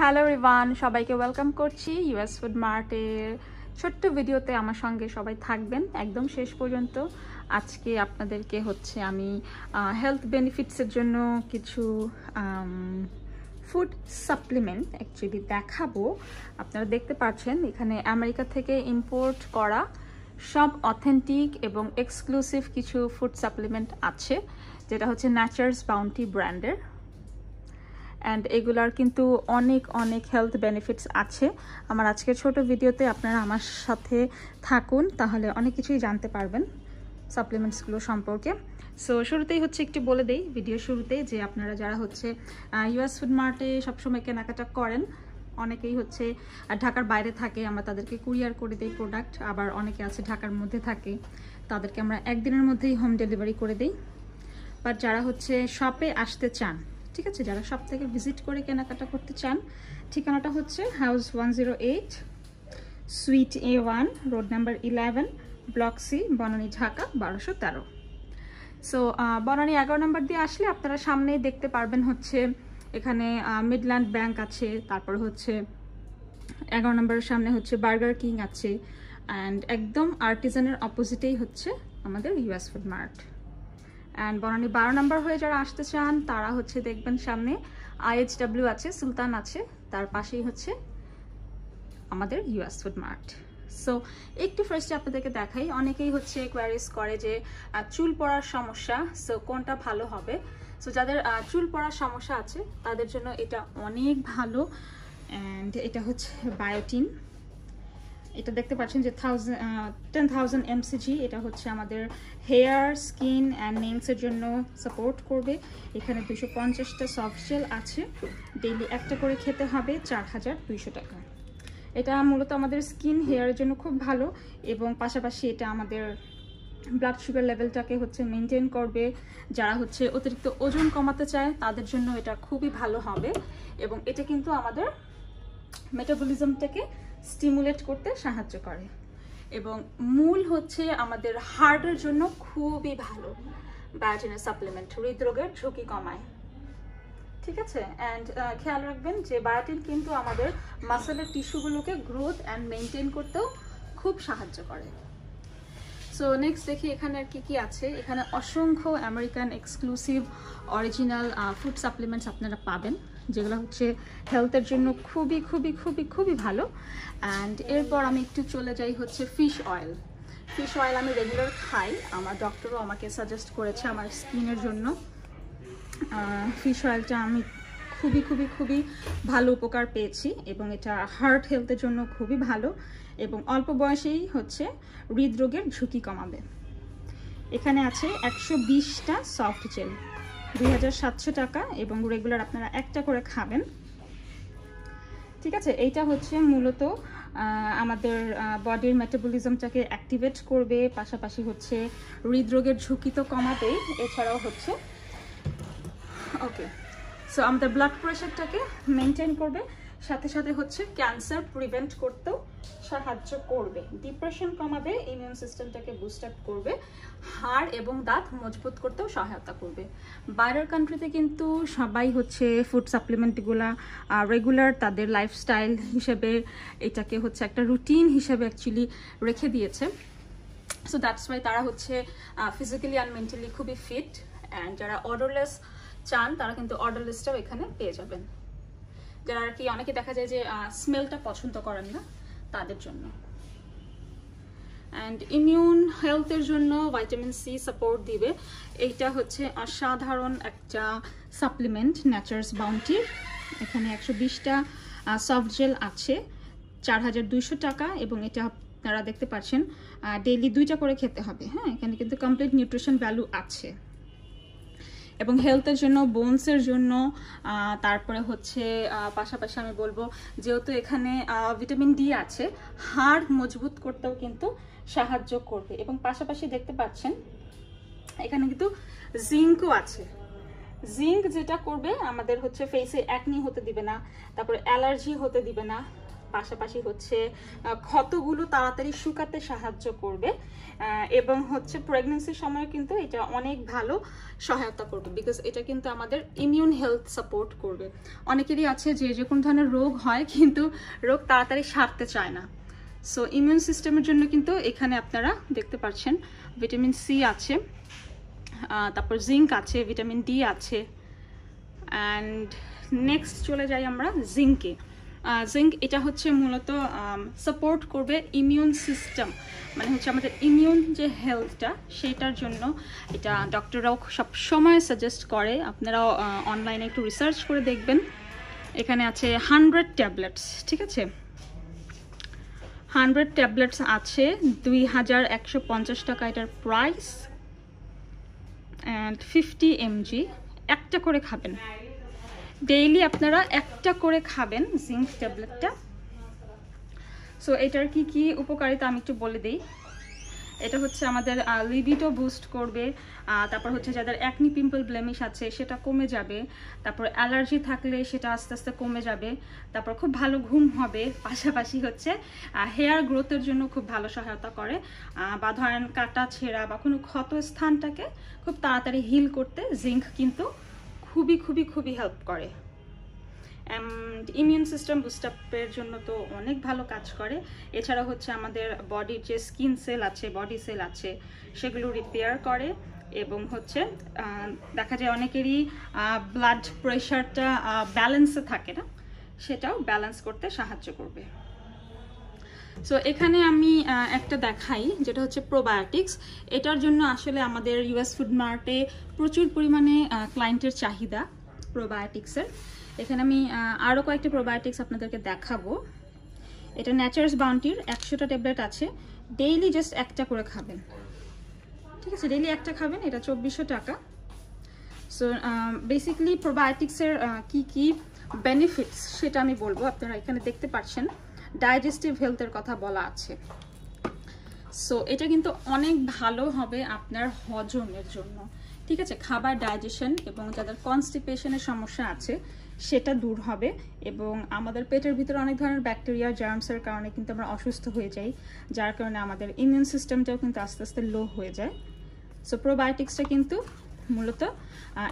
Hello Rivan সবাইকে welcome করছি US food মার্টের ছোট্ট ভিডিওতে আমার সঙ্গে সবাই থাকবেন, একদম শেষ পর্যন্ত। আজকে আপনাদেরকে হচ্ছে আমি হেলথ বেনিফিটসের জন্য কিছু ফুড সাপ্লিমেন্ট অ্যাকচুয়ালি দেখাবো। আপনারা দেখতে পাচ্ছেন, এখানে আমেরিকা থেকে ইম্পোর্ট করা সব অথেন্টিক এবং এক্সক্লুসিভ কিছু ফুড সাপ্লিমেন্ট আছে, যেটা হচ্ছে ন্যাচার্স বাউন্টি ব্র্যান্ডের অ্যান্ড এগুলার কিন্তু অনেক অনেক হেলথ বেনিফিটস আছে। আমার আজকের ছোট ভিডিওতে আপনারা আমার সাথে থাকুন, তাহলে অনেক কিছুই জানতে পারবেন সাপ্লিমেন্টসগুলো সম্পর্কে। সো শুরুতেই হচ্ছে একটু বলে দেই ভিডিও শুরুতেই যে আপনারা যারা হচ্ছে ইউএস ফুড মার্টে সবসময় কেনাকাটা করেন, অনেকেই হচ্ছে ঢাকার বাইরে থাকে, আমরা তাদেরকে কুরিয়ার করে দিই প্রোডাক্ট আবার অনেকে আছে ঢাকার মধ্যে থাকে, তাদেরকে আমরা একদিনের মধ্যেই হোম ডেলিভারি করে দিই। বাট যারা হচ্ছে শপে আসতে চান ঠিক আছে? যারা সব থেকে ভিজিট করে কেনাকাটা করতে চান, ঠিকানাটা হচ্ছে house one zero eight suite A one road number eleven block C Banani Dhaka, বারোশো তেরো। সো বনানী এগারো নাম্বার দিয়ে আসলে আপনারা সামনেই দেখতে পারবেন হচ্ছে এখানে মিডল্যান্ড ব্যাংক আছে, তারপর হচ্ছে এগারো নম্বরের সামনে হচ্ছে বার্গার কিং আছে অ্যান্ড একদম আর্টিজানের অপোজিটেই হচ্ছে আমাদের US food mart and Banani বারো নম্বর হয়ে যারা আসতে চান, তারা হচ্ছে দেখবেন সামনে আইএইচডাব্লিউ আছে, সুলতান আছে, তার পাশেই হচ্ছে আমাদের ইউএস ফুড মার্ট সো একটু ফার্স্টে আপনাদেরকে দেখাই, অনেকেই হচ্ছে কোয়ারিজ করে যে চুল পড়ার সমস্যা সো কোনটা ভালো হবে? সো যাদের চুল পড়ার সমস্যা আছে, তাদের জন্য এটা অনেক ভালো অ্যান্ড এটা হচ্ছে বায়োটিন এটা দেখতে পাচ্ছেন যে থাউজেন্ড টেন থাউজেন্ড এমসিজি এটা হচ্ছে আমাদের হেয়ার স্কিন অ্যান্ড নেংসের জন্য সাপোর্ট করবে। এখানে দুশো পঞ্চাশটা সফট জেল আছে। ডেইলি একটা করে খেতে হবে চার হাজার দুইশো টাকা। এটা মূলত আমাদের স্কিন হেয়ারের জন্য খুব ভালো এবং পাশাপাশি এটা আমাদের ব্লাড সুগার লেভেলটাকে হচ্ছে মেনটেন করবে। যারা হচ্ছে অতিরিক্ত ওজন কমাতে চায়, তাদের জন্য এটা খুবই ভালো হবে। এবং এটা কিন্তু আমাদের মেটাবলিজমটাকে স্টিমুলেট করতে সাহায্য করে। এবং মূল হচ্ছে আমাদের হার্টের জন্য খুবই ভালো। বায়োটিনের সাপ্লিমেন্ট হৃদরোগের ঝুঁকি কমায়। ঠিক আছে? অ্যান্ড খেয়াল রাখবেন যে বায়োটিন কিন্তু আমাদের মাসেলের টিস্যুগুলোকে গ্রোথ অ্যান্ড মেনটেন করতেও খুব সাহায্য করে। সো নেক্সট দেখি এখানে আর কি কি আছে। এখানে অসংখ্য American exclusive original food supplements আপনারা পাবেন। যেগুলো হচ্ছে হেলথের জন্য খুবই খুবই খুবই খুবই ভালো। অ্যান্ড এরপর আমি একটু চলে যাই হচ্ছে ফিশ অয়েল ফিশ অয়েল আমি রেগুলার খাই। আমার ডক্টরও আমাকে সাজেস্ট করেছে আমার স্কিনের জন্য। ফিশ অয়েলটা আমি খুবই খুবই খুবই ভালো উপকার পেয়েছি এবং এটা হার্ট হেলথের জন্য খুবই ভালো এবং অল্প বয়সেই হচ্ছে হৃদরোগের ঝুঁকি কমাবে। এখানে আছে একশো বিশটা সফট জেল দু হাজার সাতশো টাকা এবং রেগুলার আপনারা একটা করে খাবেন। ঠিক আছে, এইটা হচ্ছে মূলত আমাদের বডির মেটাবলিজমটাকে অ্যাক্টিভেট করবে, পাশাপাশি হচ্ছে হৃদরোগের ঝুঁকি তো কমাবে এছাড়াও হচ্ছে ওকে সো আমাদের ব্লাড প্রেশারটাকে মেনটেন করবে। সাথে সাথে হচ্ছে ক্যান্সার প্রিভেন্ট করতেও সাহায্য করবে। ডিপ্রেশন কমাবে ইমিউন সিস্টেমটাকে বুস্ট আপ করবে, হাড় এবং দাঁত মজবুত করতেও সহায়তা করবে। বাইরের কান্ট্রিতে কিন্তু সবাই হচ্ছে ফুড সাপ্লিমেন্টগুলা রেগুলার তাদের লাইফস্টাইল হিসেবে এটাকে হচ্ছে একটা রুটিন হিসেবে অ্যাকচুয়ালি রেখে দিয়েছে। সো দ্যাটস ওয়াই তারা হচ্ছে ফিজিক্যালি অ্যান্ড মেন্টালি খুবই ফিট অ্যান্ড যারা অর্ডারলেস চান তারা কিন্তু অর্ডারলেসটাও এখানে পেয়ে যাবেন। যারা আর কি অনেকে দেখা যায় যে স্মেলটা পছন্দ করেন না, তাদের জন্য। অ্যান্ড ইমিউন হেলথের জন্য ভাইটামিন সি সাপোর্ট দিবে। এইটা হচ্ছে অসাধারণ একটা সাপ্লিমেন্ট ন্যাচার্স বাউন্টির এখানে একশো বিশটা সফট জেল আছে চার হাজার দুইশো টাকা এবং এটা আপনারা দেখতে পাচ্ছেন ডেইলি দুইটা করে খেতে হবে। হ্যাঁ এখানে কিন্তু কমপ্লিট নিউট্রিশন ভ্যালু আছে। এবং হেলথের জন্য বোনসের জন্য তারপরে হচ্ছে পাশাপাশি আমি বলব যেহেতু এখানে ভিটামিন ডি আছে, হাড় মজবুত করতেও কিন্তু সাহায্য করবে। এবং পাশাপাশি দেখতে পাচ্ছেন, এখানে কিন্তু জিঙ্কও আছে। জিঙ্ক যেটা করবে, আমাদের হচ্ছে ফেসে অ্যাকনি হতে দিবে না, তারপরে অ্যালার্জি হতে দিবে না। পাশাপাশি হচ্ছে ক্ষতগুলো তাড়াতাড়ি শুকাতে সাহায্য করবে এবং হচ্ছে প্রেগনেন্সির সময় কিন্তু এটা অনেক ভালো সহায়তা করবে বিকজ এটা কিন্তু আমাদের ইমিউন হেলথ সাপোর্ট করবে। অনেকেরই আছে যে যে কোনো ধরনের রোগ হয় কিন্তু রোগ তাড়াতাড়ি সারতে চায় না। সো ইমিউন সিস্টেমের জন্য কিন্তু এখানে আপনারা দেখতে পাচ্ছেন ভিটামিন সি আছে তারপর জিঙ্ক আছে ভিটামিন ডি আছে অ্যান্ড নেক্সট চলে যাই আমরা জিঙ্কে জিঙ্ক এটা হচ্ছে মূলত সাপোর্ট করবে ইমিউন সিস্টেম মানে হচ্ছে আমাদের ইমিউন যে হেলথটা সেটার জন্য এটা ডক্টররাও সব সময় সাজেস্ট করে। আপনারাও অনলাইনে একটু রিসার্চ করে দেখবেন। এখানে আছে হান্ড্রেড ট্যাবলেটস ঠিক আছে? হান্ড্রেড ট্যাবলেটস আছে, দুই হাজার একশো পঞ্চাশ টাকা এটার প্রাইস অ্যান্ড ফিফটি এমজি একটা করে খাবেন। ডেইলি আপনারা একটা করে খাবেন জিঙ্ক ট্যাবলেটটা সো এটার কি কি উপকারিতা আমি একটু বলে দিই। এটা হচ্ছে আমাদের লিবিটো বুস্ট করবে তারপর হচ্ছে যাদের অ্যাকনি পিম্পল ব্লেমিশ আছে, সেটা কমে যাবে। তারপর অ্যালার্জি থাকলে সেটা আস্তে আস্তে কমে যাবে। তারপর খুব ভালো ঘুম হবে, পাশাপাশি হচ্ছে হেয়ার গ্রোথের জন্য খুব ভালো সহায়তা করে। বা ধরেন কাটা ছেঁড়া বা কোনো ক্ষত স্থানটাকে খুব তাড়াতাড়ি হিল করতে জিঙ্ক কিন্তু খুবই খুবই খুবই হেল্প করে। অ্যান্ড ইমিউন সিস্টেম বুস্টাপের জন্য তো অনেক ভালো কাজ করে। এছাড়া হচ্ছে আমাদের বডির যে স্কিন সেল আছে বডি সেল আছে, সেগুলো রিপেয়ার করে এবং হচ্ছে দেখা যায় অনেকেরই ব্লাড প্রেশারটা ব্যালেন্সে থাকে না, সেটাও ব্যালেন্স করতে সাহায্য করবে। সো এখানে আমি একটা দেখাই, যেটা হচ্ছে প্রোবায়োটিক্স এটার জন্য আসলে আমাদের ইউএস ফুড মার্টে প্রচুর পরিমাণে ক্লায়েন্টের চাহিদা প্রোবায়োটিক্সের এখানে আমি আরও কয়েকটা প্রোবায়োটিক্স আপনাদেরকে দেখাবো। এটা ন্যাচারাস বাউন্টির একশোটা ট্যাবলেট আছে। ডেইলি জাস্ট একটা করে খাবেন। ঠিক আছে? ডেইলি একটা খাবেন, এটা চব্বিশশো টাকা। সো বেসিক্যালি প্রোবায়োটিক্সের কি কি বেনিফিটস সেটা আমি বলব। আপনারা এখানে দেখতে পাচ্ছেন। ডাইজেস্টিভ হেলথের কথা বলা আছে। সো এটা কিন্তু অনেক ভালো হবে আপনার হজমের জন্য। ঠিক আছে? খাবার ডাইজেশন এবং যাদের কনস্টিপেশনের সমস্যা আছে, সেটা দূর হবে এবং আমাদের পেটের ভিতরে অনেক ধরনের ব্যাকটেরিয়া জার্মসের কারণে কিন্তু আমরা অসুস্থ হয়ে যাই, যার কারণে আমাদের ইমিউন সিস্টেমটাও কিন্তু আস্তে আস্তে লো হয়ে যায়। সো প্রোবায়োটিক্সটা কিন্তু মূলত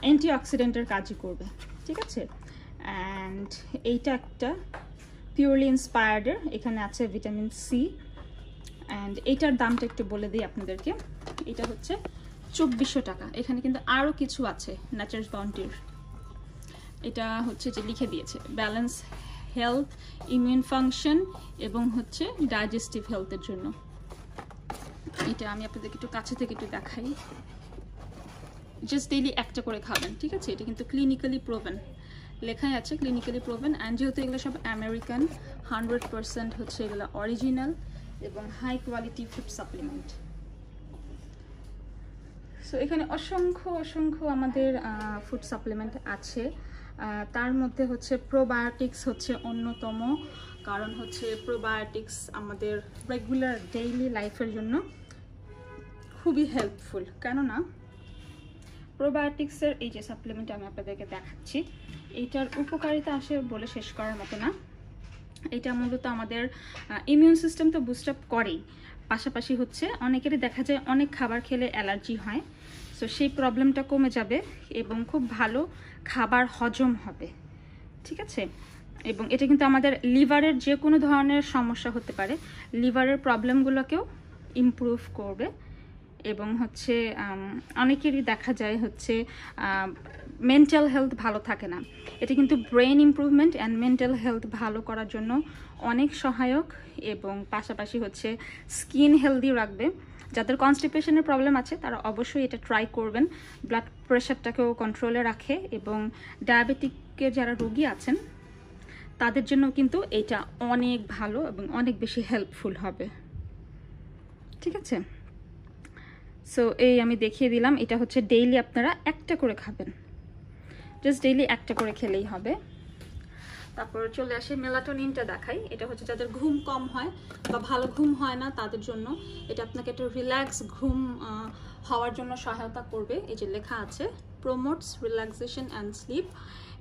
অ্যান্টি অক্সিডেন্টের কাজই করবে। ঠিক আছে? অ্যান্ড এইটা একটা পিওরলি ইন্সপায়ার্ডের এখানে আছে ভিটামিন সি অ্যান্ড এটার দামটা একটু বলে দিই আপনাদেরকে। এটা হচ্ছে চব্বিশশো টাকা। এখানে কিন্তু আরও কিছু আছে ন্যাচারাল বাউন্টির এটা হচ্ছে যে লিখে দিয়েছে ব্যালেন্স হেলথ ইমিউন ফাংশন এবং হচ্ছে ডাইজেস্টিভ হেলথের জন্য। এটা আমি আপনাদেরকে একটু কাছে থেকে একটু দেখাই। জাস্ট ডেইলি একটা করে খাবেন, ঠিক আছে? এটা কিন্তু ক্লিনিক্যালি প্রোভেন লেখাই আছে ক্লিনিক্যালি প্রোভেন অ্যান্ড যেহেতু এগুলো সব আমেরিকান হান্ড্রেড পার্সেন্ট হচ্ছে এগুলো অরিজিনাল এবং high quality food supplement so এখানে অসংখ্য অসংখ্য আমাদের ফুড সাপ্লিমেন্ট আছে। তার মধ্যে হচ্ছে প্রোবায়োটিক্স হচ্ছে অন্যতম, কারণ হচ্ছে প্রোবায়োটিক্স আমাদের রেগুলার ডেইলি লাইফের জন্য খুবই হেল্পফুল কেননা প্রোবায়োটিক্সের এই যে সাপ্লিমেন্ট আমি আপনাদেরকে দেখাচ্ছি এইটার উপকারিতা আসে বলে শেষ করার মতো না। এটা মূলত আমাদের ইমিউন সিস্টেম তো বুস্ট আপ করেই। পাশাপাশি হচ্ছে অনেকেরই দেখা যায় অনেক খাবার খেলে অ্যালার্জি হয়। সো সেই প্রবলেমটা কমে যাবে এবং খুব ভালো খাবার হজম হবে। ঠিক আছে? এবং এটা কিন্তু আমাদের লিভারের যে কোনো ধরনের সমস্যা হতে পারে। লিভারের প্রবলেমগুলোকেও ইমপ্রুভ করবে। এবং হচ্ছে অনেকেরই দেখা যায় হচ্ছে মেন্টাল হেলথ ভালো থাকে না। এটা কিন্তু brain improvement and mental health ভালো করার জন্য অনেক সহায়ক এবং পাশাপাশি হচ্ছে স্কিন হেলদি রাখবে। যাদের কনস্টিপেশনের প্রবলেম আছে, তারা অবশ্যই এটা ট্রাই করবেন। ব্লাড প্রেশারটাকেও কন্ট্রোলে রাখে এবং ডায়াবেটিকের যারা রোগী আছেন, তাদের জন্য কিন্তু এটা অনেক ভালো এবং অনেক বেশি হেল্পফুল হবে। ঠিক আছে? সো এই আমি দেখিয়ে দিলাম, এটা হচ্ছে ডেইলি আপনারা একটা করে খাবেন। জাস্ট ডেইলি একটা করে খেলেই হবে। তারপর চলে আসে মেলাটোনিনটা দেখাই। এটা হচ্ছে যাদের ঘুম কম হয় বা ভালো ঘুম হয় না, তাদের জন্য এটা আপনাকে একটা রিল্যাক্স ঘুম হওয়ার জন্য সহায়তা করবে। এই যে লেখা আছে প্রোমোটস রিল্যাক্সেশন অ্যান্ড স্লিপ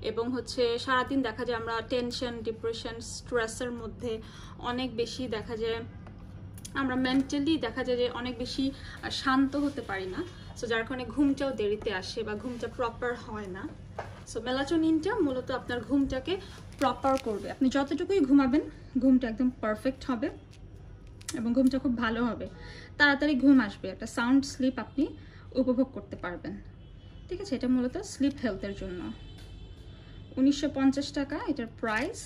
এবং হচ্ছে সারাদিন দেখা যায় আমরা টেনশন ডিপ্রেশন স্ট্রেসের মধ্যে অনেক বেশি দেখা যায়। আমরা মেন্টালি দেখা যায় যে অনেক বেশি শান্ত হতে পারি না। সো যার কারণে ঘুমটাও দেরিতে আসে বা ঘুমটা প্রপার হয় না। সো মেলাটোনিনটা মূলত আপনার ঘুমটাকে প্রপার করবে। আপনি যতটুকুই ঘুমাবেন, ঘুমটা একদম পারফেক্ট হবে এবং ঘুমটা খুব ভালো হবে। তাড়াতাড়ি ঘুম আসবে, একটা সাউন্ড স্লিপ আপনি উপভোগ করতে পারবেন। ঠিক আছে? এটা মূলত স্লিপ হেলথের জন্য। উনিশশো পঞ্চাশ টাকা, এটার প্রাইস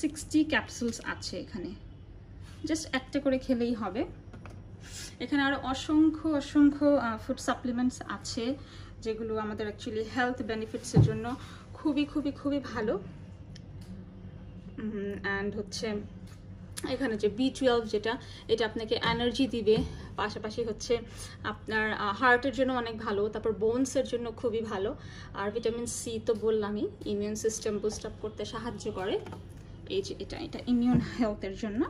সিক্সটি ক্যাপসুলস আছে এখানে। জাস্ট একটা করে খেলেই হবে। এখানে আরও অসংখ্য অসংখ্য ফুড সাপ্লিমেন্টস আছে, যেগুলো আমাদের অ্যাকচুয়ালি হেলথ বেনিফিটসের জন্য খুবই খুবই খুবই ভালো। অ্যান্ড হচ্ছে এখানে যে বি টুয়েলভ যেটা, এটা আপনাকে এনার্জি দিবে। পাশাপাশি হচ্ছে আপনার হার্টের জন্য অনেক ভালো, তারপর বোনসের জন্য খুবই ভালো। আর ভিটামিন সি তো বললামই ইমিউন সিস্টেম বুস্ট আপ করতে সাহায্য করে। এই যে এটা এটা ইমিউন হেলথের জন্য।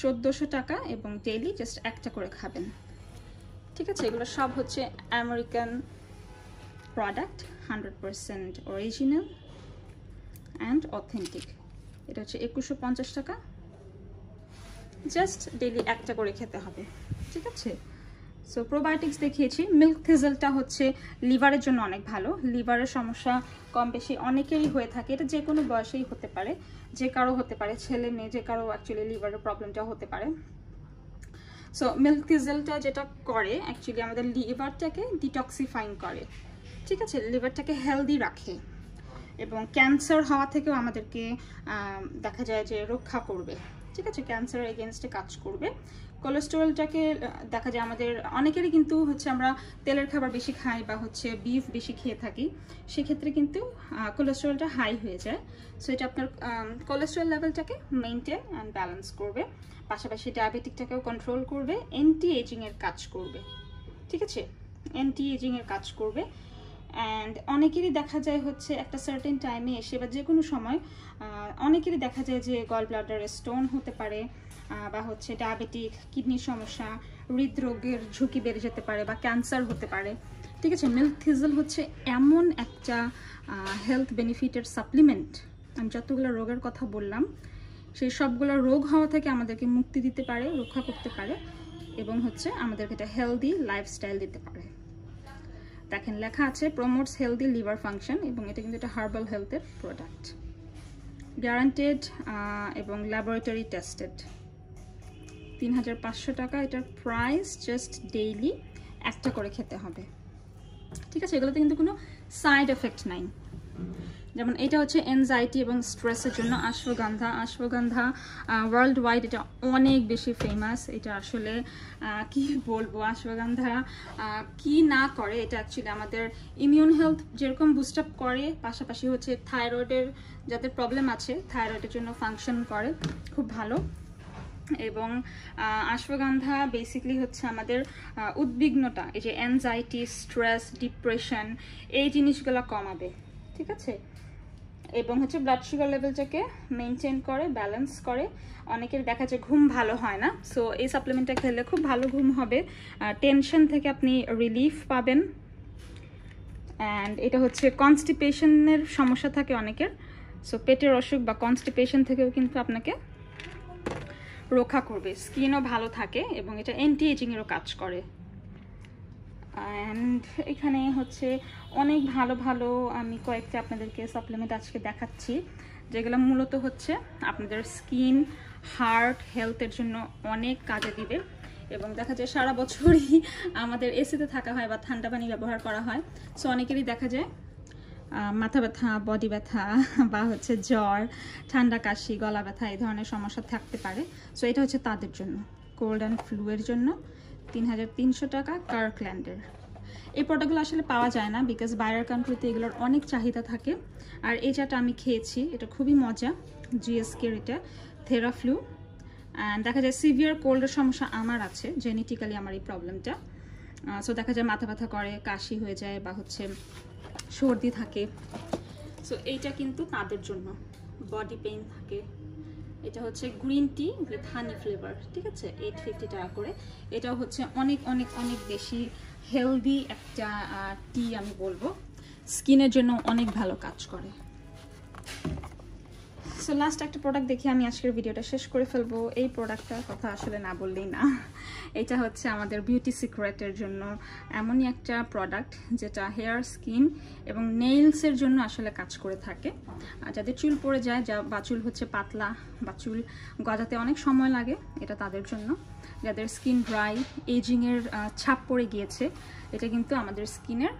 চোদ্দোশো টাকা এবং ডেইলি জাস্ট একটা করে খাবেন। ঠিক আছে? এগুলো সব হচ্ছে American product hundred percent original and authentic এটা হচ্ছে একুশশো পঞ্চাশ টাকা। জাস্ট ডেলি একটা করে খেতে হবে। ঠিক আছে? সো প্রোবায়োটিক্স দেখিয়েছি। মিল্ক থিজলটা হচ্ছে লিভারের জন্য অনেক ভালো। লিভারের সমস্যা কম বেশি অনেকেরই হয়ে থাকে। এটা যে কোনো বয়সেই হতে পারে, যে কারও হতে পারে, ছেলে মেয়ে যে কারও অ্যাকচুয়ালি লিভারের প্রবলেমটা হতে পারে। সো মিল্ক থিজলটা যেটা করে অ্যাকচুয়ালি আমাদের লিভারটাকে ডিটক্সিফাইং করে। ঠিক আছে? লিভারটাকে হেলদি রাখে। এবং ক্যান্সার হওয়া থেকেও আমাদেরকে দেখা যায় যে রক্ষা করবে। ঠিক আছে? ক্যান্সার এগেনস্টে কাজ করবে। কোলেস্টেরলটাকে দেখা যায় আমাদের অনেকেরই কিন্তু হচ্ছে আমরা তেলের খাবার বেশি খাই বা হচ্ছে বিফ বেশি খেয়ে থাকি, সেক্ষেত্রে কিন্তু কোলেস্টেরলটা হাই হয়ে যায়। সো এটা আপনার কোলেস্টেরল লেভেলটাকে মেনটেন অ্যান্ড ব্যালেন্স করবে। পাশাপাশি ডায়াবেটিকটাকেও কন্ট্রোল করবে। অ্যান্টি এজিংয়ের কাজ করবে। ঠিক আছে? অ্যান্টি এজিংয়ের কাজ করবে। অ্যান্ড অনেকেরই দেখা যায় হচ্ছে একটা সার্টেন টাইমে এসে বা যে কোনো সময় অনেকেরই দেখা যায় যে গল ব্লাডারে স্টোন হতে পারে বা হচ্ছে ডায়াবেটিক কিডনির সমস্যা, হৃদরোগের ঝুঁকি বেড়ে যেতে পারে বা ক্যান্সার হতে পারে। ঠিক আছে মিল্ক থিজল হচ্ছে এমন একটা হেলথ বেনিফিটের সাপ্লিমেন্ট আমি যতগুলো রোগের কথা বললাম, সেই সবগুলো রোগ হওয়া থেকে আমাদেরকে মুক্তি দিতে পারে, রক্ষা করতে পারে, এবং হচ্ছে আমাদেরকে একটা হেলদি লাইফস্টাইল দিতে পারে। দেখেন লেখা আছে প্রমোটস হেলদি লিভার ফাংশন এবং এটা কিন্তু একটা হার্বাল হেলথের প্রোডাক্ট গ্যারান্টেড এবং ল্যাবরেটরি টেস্টেড তিন হাজার পাঁচশো টাকা এটার প্রাইস জাস্ট ডেইলি একটা করে খেতে হবে। ঠিক আছে, এগুলোতে কিন্তু কোনো সাইড এফেক্ট নাই। যেমন এটা হচ্ছে এনজাইটি এবং স্ট্রেসের জন্য আশ্বগন্ধা। আশ্বগন্ধা ওয়ার্ল্ড ওয়াইড এটা অনেক বেশি ফেমাস এটা আসলে কি বলব? আশ্বগন্ধা কি না করে? এটা অ্যাকচুয়ালি আমাদের ইমিউন হেলথ যেরকম বুস্ট আপ করে, পাশাপাশি হচ্ছে থাইরয়েডের যাদের প্রবলেম আছে থাইরয়েডের জন্য ফাংশন করে। খুব ভালো। এবং আশ্বগন্ধা বেসিকলি হচ্ছে আমাদের উদ্বিগ্নতা, এই যে অ্যাংজাইটি স্ট্রেস ডিপ্রেশন এই জিনিসগুলো কমাবে। ঠিক আছে? এবং হচ্ছে ব্লাড সুগার লেভেলটাকে মেনটেন করে ব্যালেন্স করে। অনেকের দেখা যায় ঘুম ভালো হয় না। সো এই সাপ্লিমেন্টটা খেলে খুব ভালো ঘুম হবে। টেনশন থেকে আপনি রিলিফ পাবেন। অ্যান্ড এটা হচ্ছে কনস্টিপেশনের সমস্যা থাকে অনেকের। সো পেটের অসুখ বা কনস্টিপেশন থেকেও কিন্তু আপনাকে রক্ষা করবে। স্কিনও ভালো থাকে এবং এটা অ্যান্টি এজিংয়েরও কাজ করে। অ্যান্ড এখানে হচ্ছে অনেক ভালো ভালো আমি কয়েকটা আপনাদেরকে সাপ্লিমেন্ট আজকে দেখাচ্ছি, যেগুলো মূলত হচ্ছে আপনাদের স্কিন হার্ট হেলথের জন্য অনেক কাজে দিবে। এবং দেখা যায় সারা বছরই আমাদের এসিতে থাকা হয় বা ঠান্ডা পানি ব্যবহার করা হয়। সো অনেকেরই দেখা যায় মাথা ব্যথা বডি ব্যথা বা হচ্ছে জ্বর, ঠান্ডা কাশি, গলা ব্যথা এই ধরনের সমস্যা থাকতে পারে। সো এটা হচ্ছে তাদের জন্য কোল্ড অ্যান্ড ফ্লুয়ের জন্য। তিন হাজার তিনশো টাকা কার্কল্যান্ডের। এই প্রোডাক্টগুলো আসলে পাওয়া যায় না বিকজ বাইরের কান্ট্রিতে এগুলোর অনেক চাহিদা থাকে। আর এই চাটা আমি খেয়েছি, এটা খুবই মজা জিএসকের এটা থেরাফ্লু অ্যান্ড দেখা যায় সিভিয়ার কোল্ডের সমস্যা আমার আছে জেনেটিক্যালি আমার এই প্রবলেমটা সো দেখা যায় মাথা ব্যথা করে, কাশি হয়ে যায় বা হচ্ছে সর্দি থাকে। সো এইটা কিন্তু তাদের জন্য বডি পেইন থাকে। এটা হচ্ছে green tea with honey flavour ঠিক আছে? এইট ফিফটি টাকা করে। এটা হচ্ছে অনেক অনেক অনেক বেশি হেলদি একটা টি আমি বলব। স্কিনের জন্য অনেক ভালো কাজ করে। সো লাস্ট একটা প্রোডাক্ট দেখে আমি আজকের ভিডিওটা শেষ করে ফেলব। এই প্রোডাক্টটার কথা আসলে না বললেই না। এটা হচ্ছে আমাদের বিউটি সিক্রেটের জন্য এমনই একটা প্রোডাক্ট যেটা হেয়ার স্কিন এবং নেইলসের জন্য আসলে কাজ করে থাকে। যাদের চুল পড়ে যায়, যা বা চুল হচ্ছে পাতলা বা চুল গজাতে অনেক সময় লাগে, এটা তাদের জন্য। যাদের স্কিন ড্রাই এজিংয়ের ছাপ পড়ে গিয়েছে, এটা কিন্তু আমাদের স্কিনের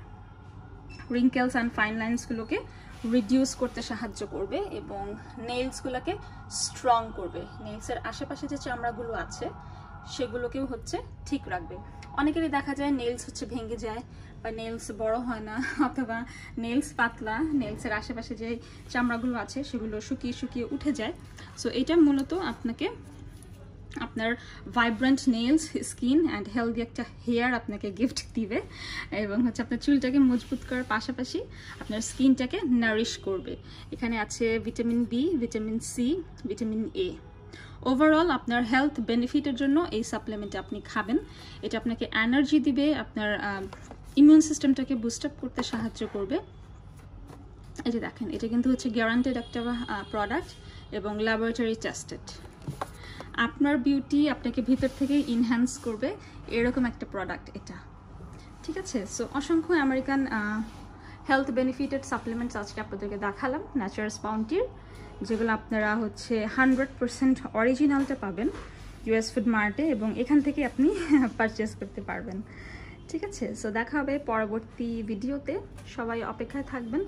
রিঙ্কেলস অ্যান্ড ফাইন লাইন্সগুলোকে রিডিউস করতে সাহায্য করবে এবং নেইলসগুলোকে স্ট্রং করবে। নেইলসের আশেপাশে যে চামড়াগুলো আছে, সেগুলোকেও হচ্ছে ঠিক রাখবে। অনেকেরই দেখা যায় নেইলস হচ্ছে ভেঙে যায় বা নেইলস বড় হয় না, অথবা নেইলস পাতলা নেইলসের আশেপাশে যে চামড়াগুলো আছে, সেগুলো শুকিয়ে শুকিয়ে উঠে যায়। সো এটা মূলত আপনাকে আপনার vibrant nails skin and healthy একটা হেয়ার আপনাকে গিফট দিবে এবং হচ্ছে আপনার চুলটাকে মজবুত করার পাশাপাশি আপনার স্কিনটাকে নারিশ করবে। এখানে আছে vitamin B vitamin C vitamin A overall আপনার হেলথ বেনিফিটের জন্য এই সাপ্লিমেন্ট আপনি খাবেন। এটা আপনাকে এনার্জি দিবে, আপনার ইমিউন সিস্টেমটাকে বুস্ট আপ করতে সাহায্য করবে। এটা দেখেন, এটা কিন্তু হচ্ছে গ্যারান্টেড একটা প্রোডাক্ট এবং ল্যাবরেটরি টেস্টেড আপনার বিউটি আপনাকে ভিতর থেকে ইনহ্যান্স করবে। এরকম একটা প্রোডাক্ট এটা। ঠিক আছে? সো অসংখ্য আমেরিকান হেলথ বেনিফিটেড সাপ্লিমেন্টস আজকে আপনাদেরকে দেখালাম ন্যাচারাস বাউন্টির যেগুলো আপনারা হচ্ছে হান্ড্রেড পারসেন্ট অরিজিনালটা পাবেন ইউএস ফুড মার্টে এবং এখান থেকে আপনি পারচেস করতে পারবেন। ঠিক আছে? সো দেখা হবে পরবর্তী ভিডিওতে। সবাই অপেক্ষায় থাকবেন,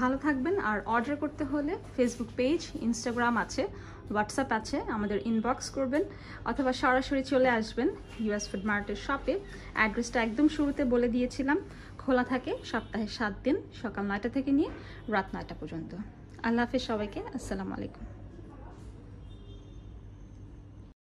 ভালো থাকবেন, আর অর্ডার করতে হলে ফেসবুক পেজ ইনস্টাগ্রাম আছে। হোয়াটসঅ্যাপ আছে, আমাদের ইনবক্স করবেন, অথবা সরাসরি চলে আসবেন ইউএস ফুড মার্টের শপে অ্যাড্রেসটা একদম শুরুতে বলে দিয়েছিলাম, খোলা থাকে সপ্তাহে সাত দিন, সকাল নয়টা থেকে নিয়ে রাত নয়টা পর্যন্ত। আল্লাহ হাফিজ সবাইকে, আসসালামু আলাইকুম।